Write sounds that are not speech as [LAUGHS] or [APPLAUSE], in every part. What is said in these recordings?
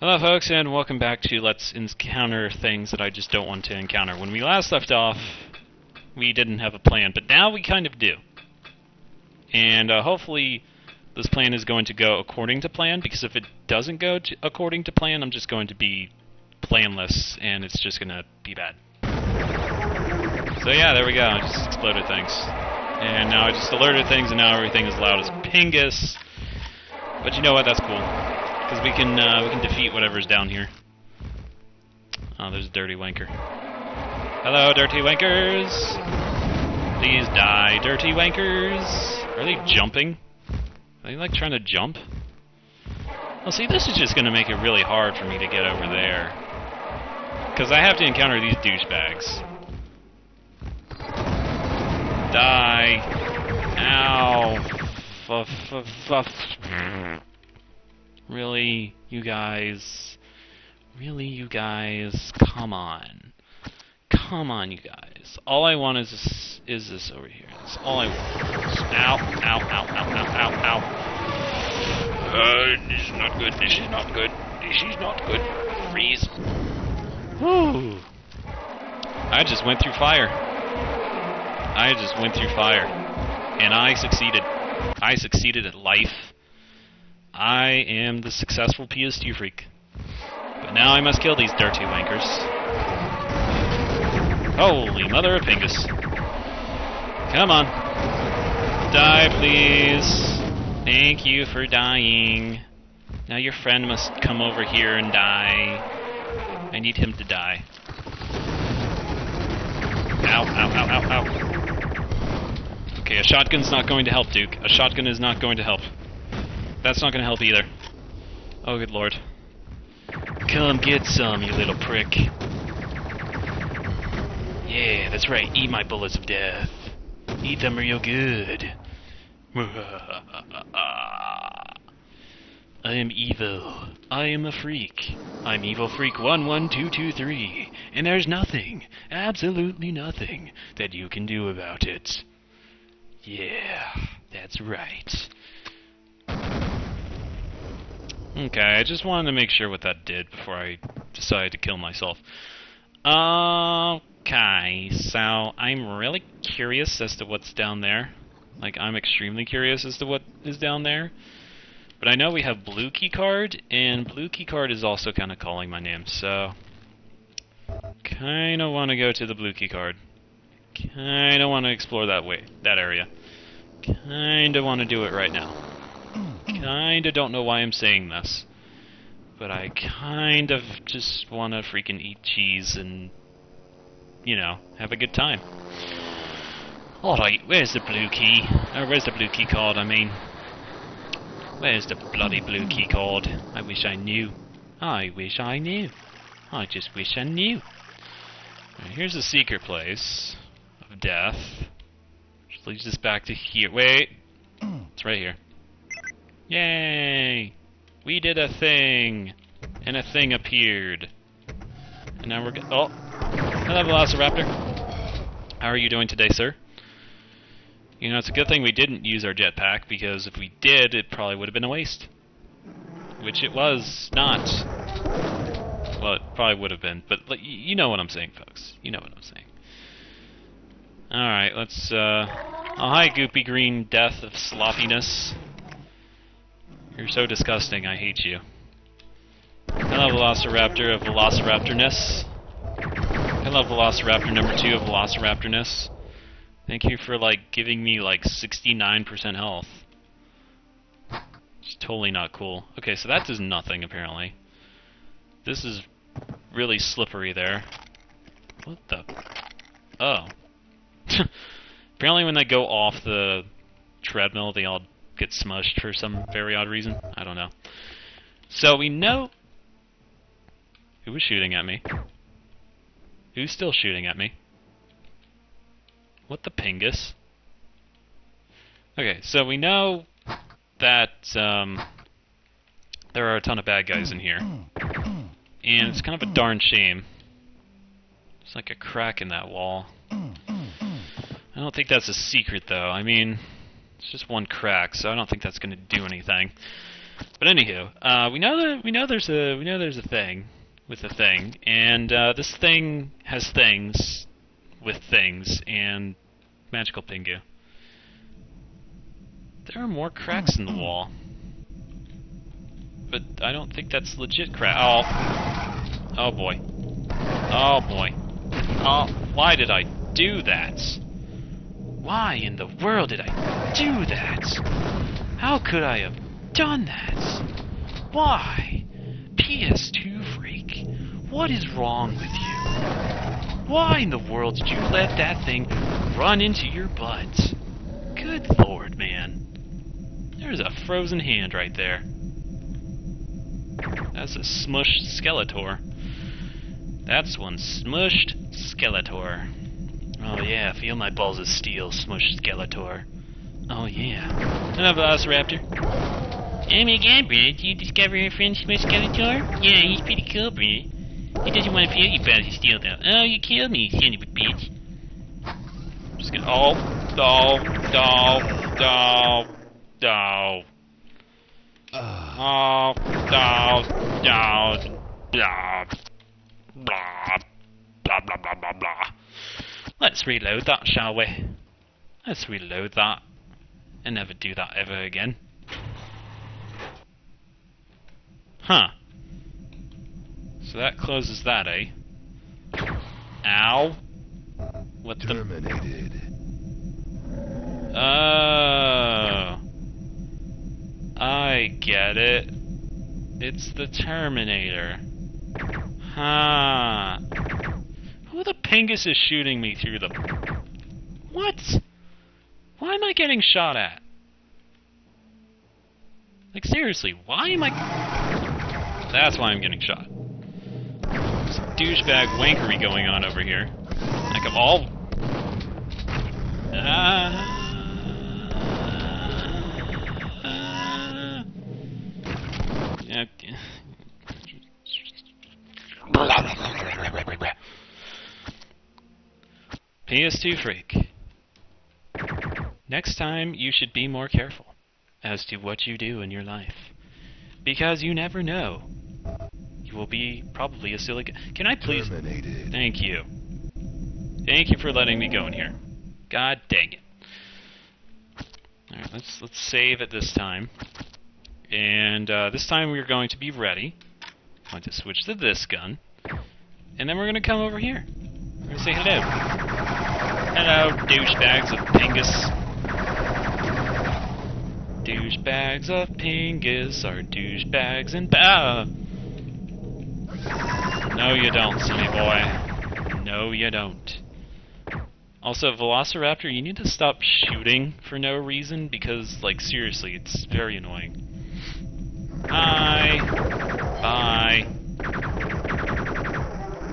Hello, folks, and welcome back to Let's Encounter Things That I Just Don't Want to Encounter. When we last left off, we didn't have a plan, but now we kind of do. And uh, hopefully, this plan is going to go according to plan, because if it doesn't go to, according to plan, I'm just going to be planless, and it's just going to be bad. So yeah, there we go. I just exploded things. And now I just alerted things, and now everything is loud as Pingus. But you know what? That's cool. Because we can uh, we can defeat whatever's down here. Oh, there's a dirty wanker. Hello, dirty wankers. Please die, dirty wankers. Are they jumping? Are they like trying to jump? Well, see, this is just going to make it really hard for me to get over there. Because I have to encounter these douchebags. Die. Ow. Really, you guys? Really, you guys? Come on. Come on, you guys. All I want is this, is this over here. That's all I want. Ow, ow, ow, ow, ow, ow, ow. Uh, this is not good. This is not good. This is not good. Freeze. Whew. I just went through fire. I just went through fire. And I succeeded. I succeeded at life. I am the successful PS2 freak. But now I must kill these dirty wankers. Holy mother of Pingus. Come on. Die, please. Thank you for dying. Now your friend must come over here and die. I need him to die. Ow, ow, ow, ow, ow. Okay, a shotgun's not going to help, Duke. A shotgun is not going to help. That's not to help either. Oh, good lord. Come get some, you little prick. Yeah, that's right. Eat my bullets of death. Eat them real good. [LAUGHS] I am evil. I am a freak. I'm Evil Freak 11223, and there's nothing, absolutely nothing, that you can do about it. Yeah, that's right. Okay, I just wanted to make sure what that did before I decided to kill myself. Okay, so I'm really curious as to what's down there. Like, I'm extremely curious as to what is down there. But I know we have blue key card, and blue key card is also kind of calling my name, so... Kind of want to go to the blue key card. Kind of want to explore that way, that area. Kind of want to do it right now. Kind of don't know why I'm saying this. But I kind of just want to freaking eat cheese and, you know, have a good time. Alright, where's the blue key? Or where's the blue key card, I mean? Where's the bloody blue key card? I wish I knew. I wish I knew. I just wish I knew. Right, here's the secret place of death. Which leads us back to here. Wait! It's right here. Yay! We did a thing! And a thing appeared. And now we're Oh! Hello, Velociraptor. How are you doing today, sir? You know, it's a good thing we didn't use our jetpack, because if we did, it probably would have been a waste. Which it was not. Well, it probably would have been, but you know what I'm saying, folks. You know what I'm saying. Alright, let's, uh... Oh, hi, goopy green death of sloppiness. You're so disgusting, I hate you. Hello, Velociraptor of Velociraptorness. Hello, Velociraptor number two of Velociraptorness. Thank you for, like, giving me, like, 69% health. It's totally not cool. Okay, so that does nothing, apparently. This is really slippery there. What the... Oh. [LAUGHS] apparently when they go off the treadmill, they all get smushed for some very odd reason. I don't know. So we know... Who was shooting at me? Who's still shooting at me? What the pingus? Okay, so we know that um, there are a ton of bad guys in here. And it's kind of a darn shame. It's like a crack in that wall. I don't think that's a secret, though. I mean, it's just one crack, so I don't think that's going to do anything. But anywho, uh, we know that we know there's a we know there's a thing with a thing, and uh, this thing has things with things and magical Pingu. There are more cracks in the wall, but I don't think that's legit crack. Oh, oh boy, oh boy, oh why did I do that? Why in the world did I do that? How could I have done that? Why? PS2 freak, what is wrong with you? Why in the world did you let that thing run into your butt? Good lord, man. There's a frozen hand right there. That's a smushed Skeletor. That's one smushed Skeletor. Oh yeah, feel my balls of steel, smush Skeletor. Oh yeah. Enough Velociraptor. My god, Brad, you discover your friend Smush Skeletor? Yeah, he's pretty cool, Brad. He doesn't want to feel your balls of steel, though. Oh, you killed me, son of a bitch. Just gonna... Oh, oh, oh, oh, oh. Oh, oh, oh, blah, blah, blah, blah, blah, blah, blah. Let's reload that, shall we? Let's reload that. And never do that ever again. Huh. So that closes that, eh? Ow. What Terminated. the... Oh. I get it. It's the Terminator. Huh. The pingus is shooting me through the... What? Why am I getting shot at? Like, seriously, why am I... That's why I'm getting shot. Some douchebag wankery going on over here. Like, of all... Ah... Uh, PS2 Freak. Next time, you should be more careful as to what you do in your life. Because you never know. You will be probably a silly... Can I please... Terminated. Thank you. Thank you for letting me go in here. God dang it. Alright, let's, let's save it this time. And uh, this time we're going to be ready. I'm going to switch to this gun. And then we're going to come over here. We're going to say hello. Hello, douchebags of Pingus. Douchebags of Pingus are douchebags and ba. No, you don't, silly boy. No, you don't. Also, Velociraptor, you need to stop shooting for no reason because, like, seriously, it's very annoying. Hi. Bye.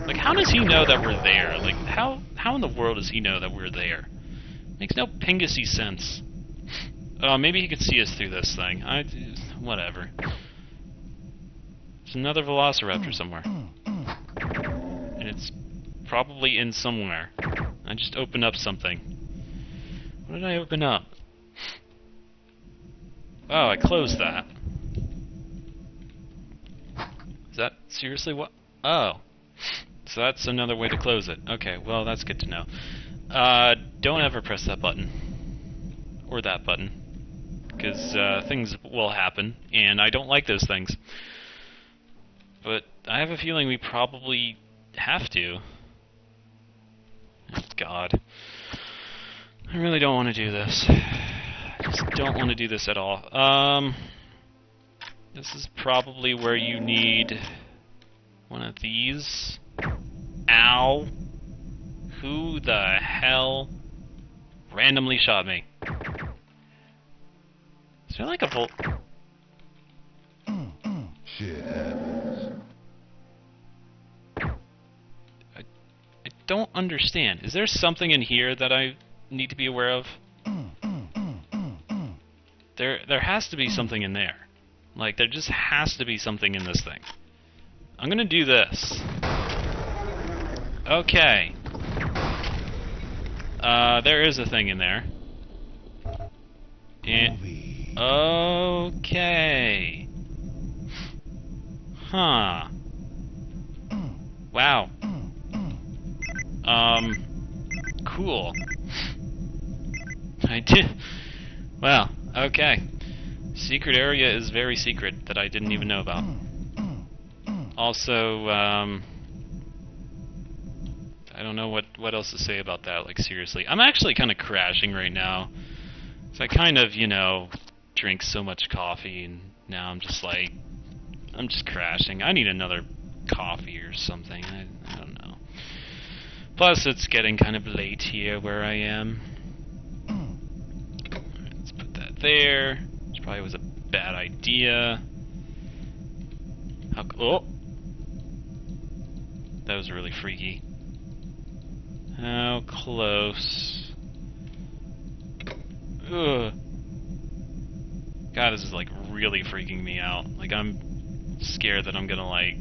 Like, how does he know that we're there? Like, how how in the world does he know that we're there? Makes no pingusy sense. Uh, maybe he could see us through this thing. I, whatever. There's another Velociraptor somewhere. And it's probably in somewhere. I just opened up something. What did I open up? Oh, I closed that. Is that seriously what? Oh. So that's another way to close it. Okay, well, that's good to know. Uh, don't ever press that button. Or that button. Because uh, things will happen, and I don't like those things. But I have a feeling we probably have to. Oh, God. I really don't want to do this. I just don't want to do this at all. Um, this is probably where you need one of these. Ow. Who the hell randomly shot me? Is there like a volt? Shit happens. I don't understand. Is there something in here that I need to be aware of? There, there has to be something in there. Like, there just has to be something in this thing. I'm gonna do this. Okay. Uh, there is a thing in there. Movie. okay. Huh. Wow. Um. Cool. I did. Well, okay. Secret area is very secret that I didn't even know about. Also, um. I don't know what what else to say about that. Like seriously, I'm actually kind of crashing right now. So I kind of, you know, drink so much coffee, and now I'm just like, I'm just crashing. I need another coffee or something. I, I don't know. Plus, it's getting kind of late here where I am. Alright, let's put that there. Which probably was a bad idea. How? Oh, that was really freaky. Close? Ugh. God, this is like really freaking me out. Like I'm scared that I'm gonna like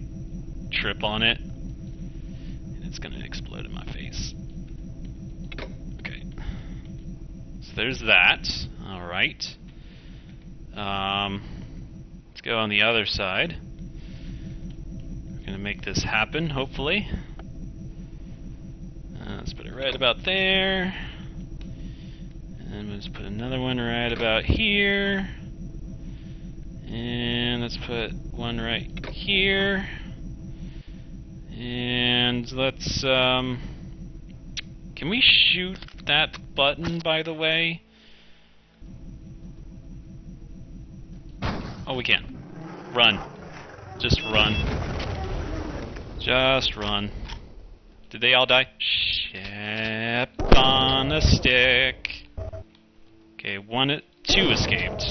trip on it and it's gonna explode in my face. Okay. So there's that. Alright. Um let's go on the other side. We're gonna make this happen, hopefully. Uh, let's put it right about there. And let's put another one right about here. And let's put one right here. And let's, um. Can we shoot that button, by the way? Oh, we can. Run. Just run. Just run. Did they all die? Ship on a stick. Okay, one, two escaped.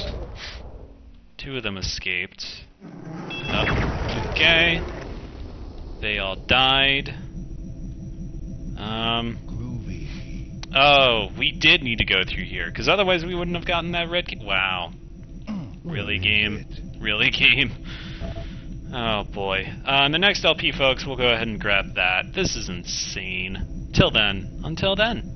Two of them escaped. Oh, okay. They all died. Um. Oh, we did need to go through here, because otherwise we wouldn't have gotten that red. Wow. Really, game? Really, game? Oh boy. Uh, the next LP, folks, we'll go ahead and grab that. This is insane. Till then, until then.